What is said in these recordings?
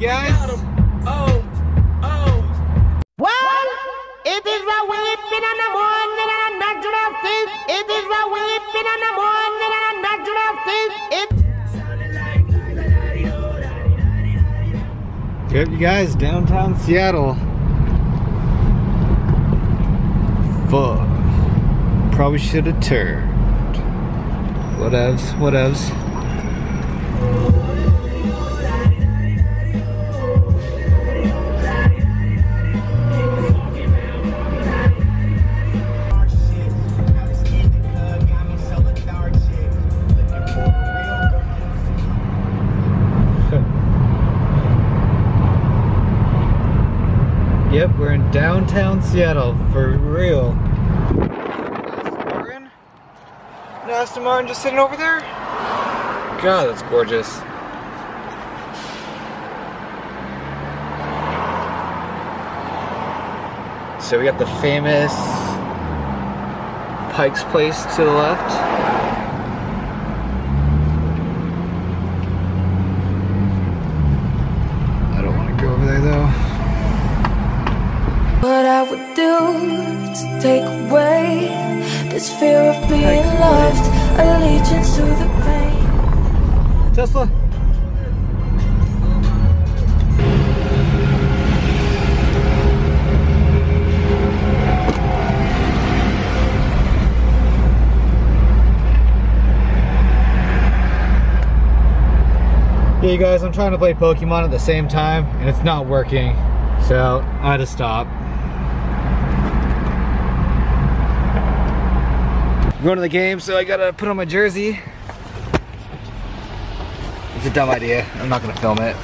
guys. Oh, oh. Well, it is a weeping in the morning and a natural thing. It is a weeping in the morning and a natural thing. It Yep, you guys, downtown Seattle. Fuck. Probably should have turned. Whatevs, whatevs. Yep, we're in downtown Seattle for real. Aston Martin? An Aston Martin just sitting over there? God, that's gorgeous. So we got the famous Pike's Place to the left. I don't want to go over there though. What I would do to take away this fear of being loved, allegiance to the pain. Tesla. Yeah, you guys, I'm trying to play Pokemon at the same time, and it's not working. So, I had to stop. Going to the game, so I gotta put on my jersey. It's a dumb idea. I'm not gonna film it.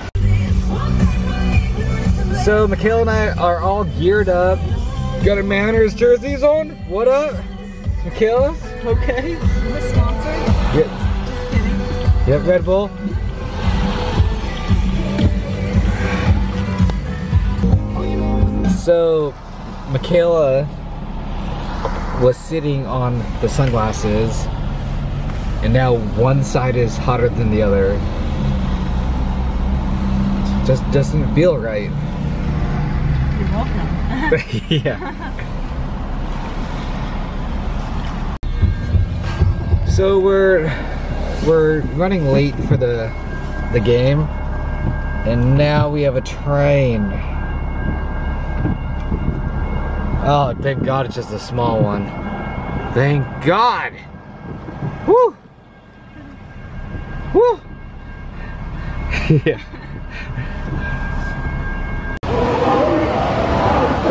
So Michaela and I are all geared up. Got our Mariners jerseys on. What up? Michaela? Okay. The sponsor? Yep. Just kidding. Yep, Red Bull. So Michaela was sitting on the sunglasses and now one side is hotter than the other. Just doesn't feel right. You're welcome. yeah. So we're we're running late for the the game, and now we have a train. Oh, thank God it's just a small one. Thank God. Woo. Woo. yeah.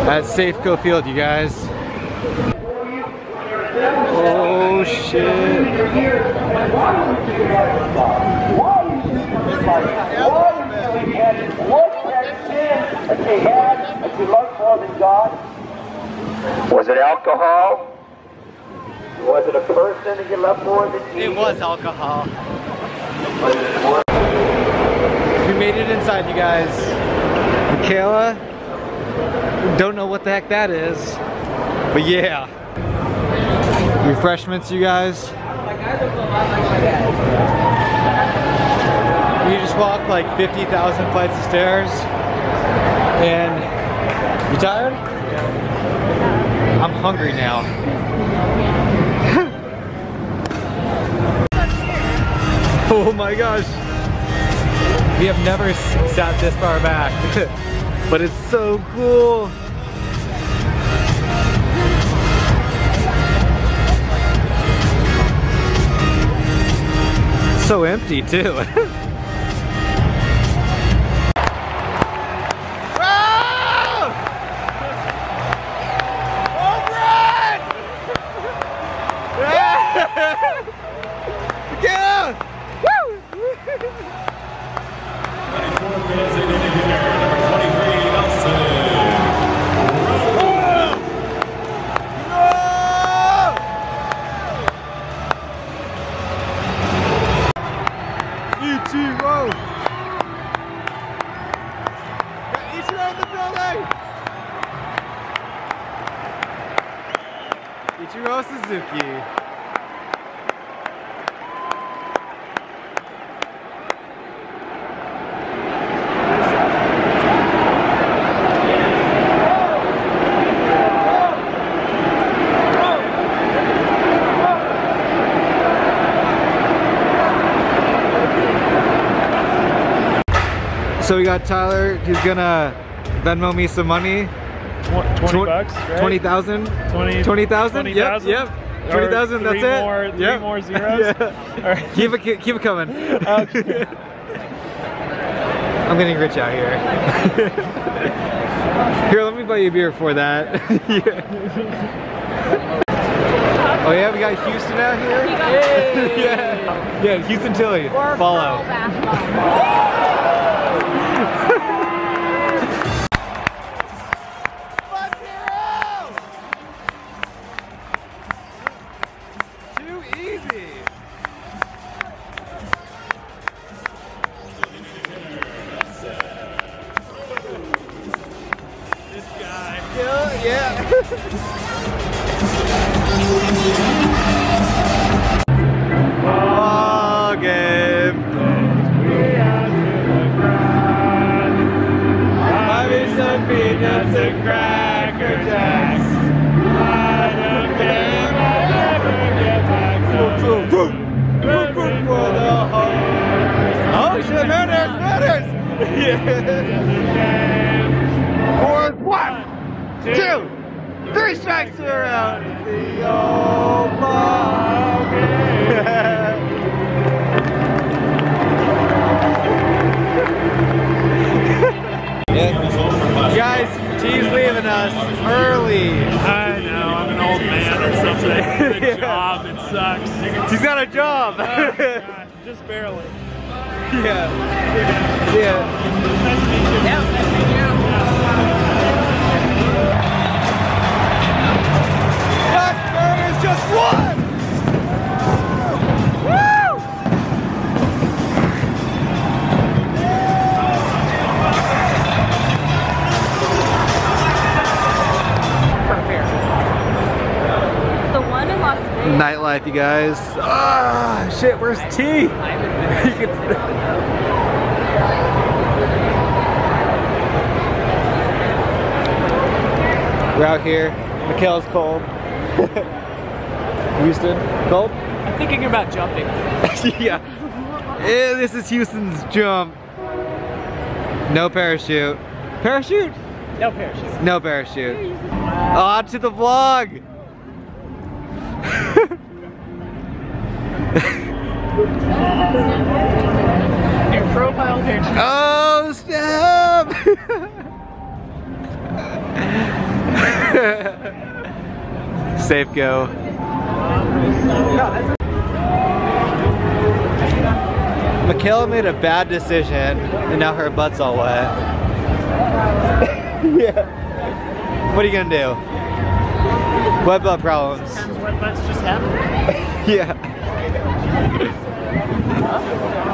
At Safeco Field, you guys. Oh shit. Was it alcohol? Was it a person that you loved more than It was alcohol. We made it inside, you guys. Michaela, don't know what the heck that is, but yeah. Refreshments, you guys. We just walked like 50,000 flights of stairs. And you tired? I'm hungry now. Oh my gosh. We have never sat this far back, but it's so cool. So empty too. So we got Tyler, he's gonna Venmo me some money. Tw- 20 Tw- bucks, right? 20,000? 20 20,000? Yep, 20,000? yep. Or 20,000, that's three it. More, three Yep. more zeros? Yeah. All right. Keep it, keep it coming. Okay. I'm getting rich out here. here, let me buy you a beer for that. Oh yeah, we got Houston out here. yeah, yeah, Houston Tilly. Follow. Ball game. Buy me some peanuts and cracker jacks. I don't care if I never get back. For the horse. Oh shit, murders, murders! Four, one, two, three strikes are out. The old ball game. Guys, G's leaving us early. I know, I'm an old man or something. The job, it sucks. He's got a job. Oh, God, Just barely. yeah. Yeah. Last Nightlife, you guys. Ah, shit. Where's T? We're out here. Michaela's cold. Houston, cold? I'm thinking about jumping. yeah. Eh, this is Houston's jump. No parachute. Parachute? No parachute. No parachute. On to the vlog. Your profile picture. Oh, snap! Safe go. Michaela made a bad decision and now her butt's all wet. yeah. What are you gonna do? Wet butt problems. Just. Yeah.